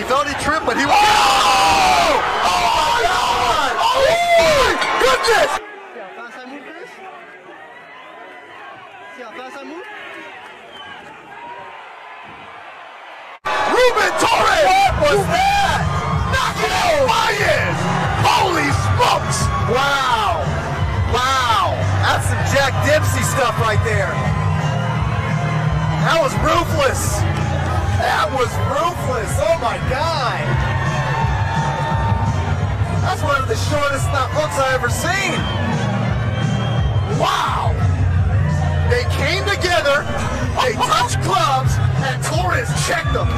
He thought he tripped, but he was. Oh! Oh my God! Oh my goodness! Face à move, Chris? See how fast I move? Ruben Torres! What was that? Knocking out Baez! Holy smokes! Wow! Wow! That's some Jack Dempsey stuff right there. That was ruthless. Was ruthless. Oh my God. That's one of the shortest looks I ever seen. Wow. They came together, they touched gloves, and Torres checked them.